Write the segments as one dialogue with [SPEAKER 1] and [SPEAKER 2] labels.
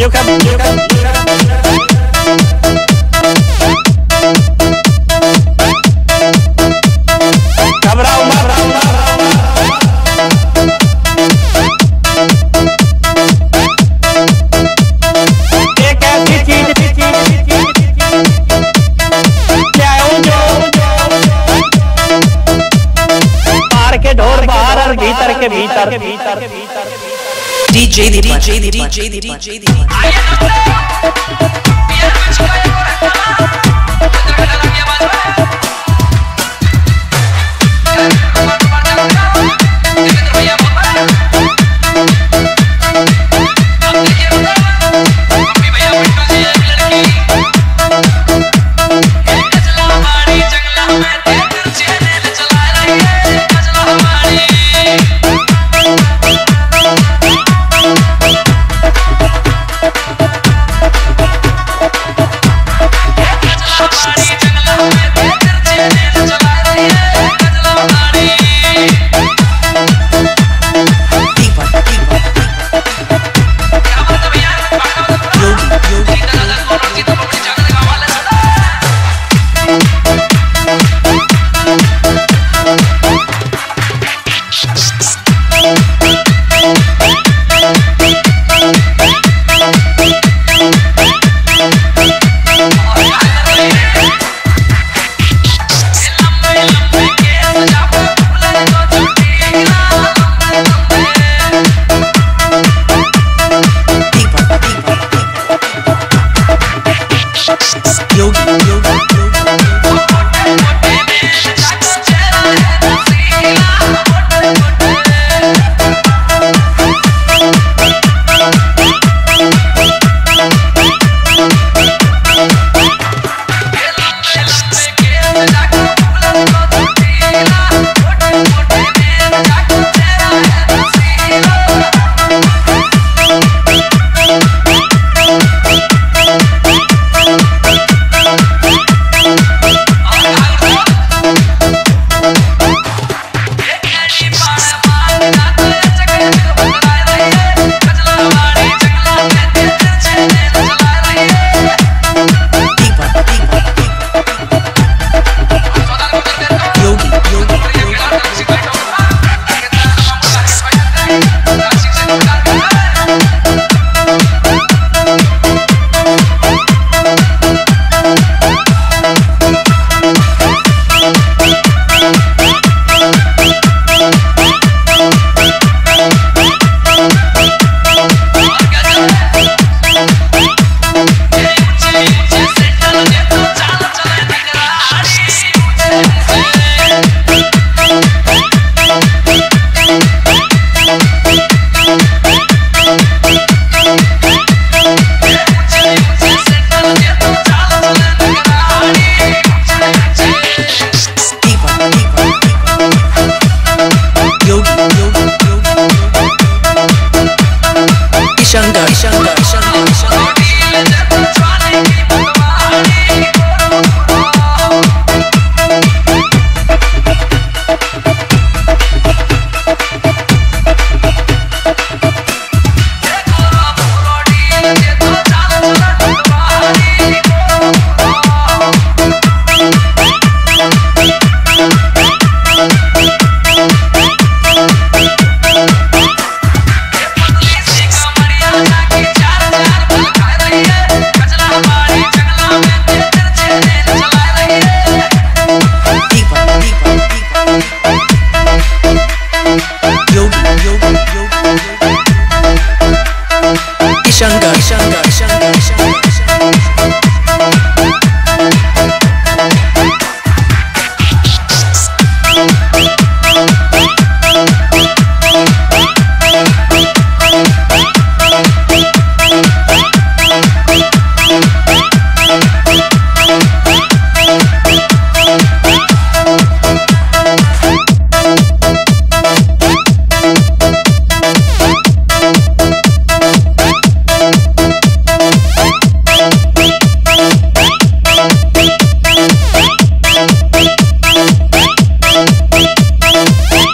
[SPEAKER 1] Newcomb, Newcomb. भीतर के भीतर के भीतर के भीतर
[SPEAKER 2] DJ DJ, DJ DJ DJ
[SPEAKER 3] DJ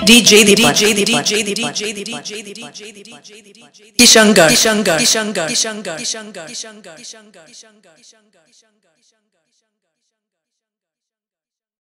[SPEAKER 3] DJ DJ DJ DJ DJ DJ Kishangar Kishangar Kishangar Kishangar Kishangar Kishangar Kishangar Kishangar Kishangar Kishangar